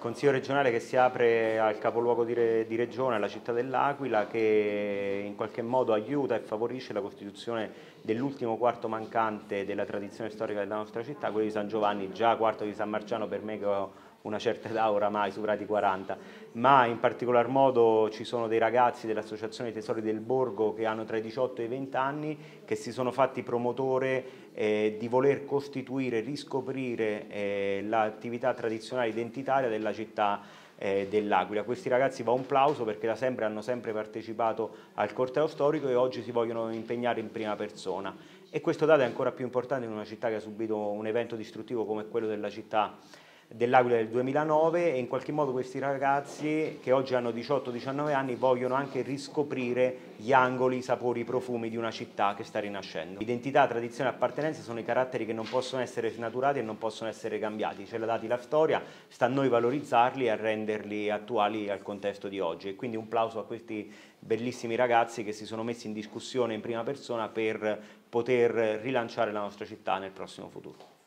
Consiglio regionale che si apre al capoluogo di, re, di regione, alla città dell'Aquila, che in qualche modo aiuta e favorisce la costituzione dell'ultimo quarto mancante della tradizione storica della nostra città, quello di San Giovanni, già quarto di San Marciano per me che ho una certa età oramai, superati 40, ma in particolar modo ci sono dei ragazzi dell'Associazione Tesori del Borgo che hanno tra i 18 e i 20 anni che si sono fatti promotore eh, di voler costituire, riscoprire eh, l'attività tradizionale identitaria della città eh, dell'Aquila. Questi ragazzi va un plauso perché da sempre hanno sempre partecipato al corteo storico e oggi si vogliono impegnare in prima persona. E questo dato è ancora più importante in una città che ha subito un evento distruttivo come quello della città dell'Aquila del 2009 e in qualche modo questi ragazzi che oggi hanno 18-19 anni vogliono anche riscoprire gli angoli, i sapori, i profumi di una città che sta rinascendo. Identità, tradizione e appartenenza sono i caratteri che non possono essere snaturati e non possono essere cambiati, ce l'ha dati la storia, sta a noi valorizzarli e a renderli attuali al contesto di oggi e quindi un plauso a questi bellissimi ragazzi che si sono messi in discussione in prima persona per poter rilanciare la nostra città nel prossimo futuro.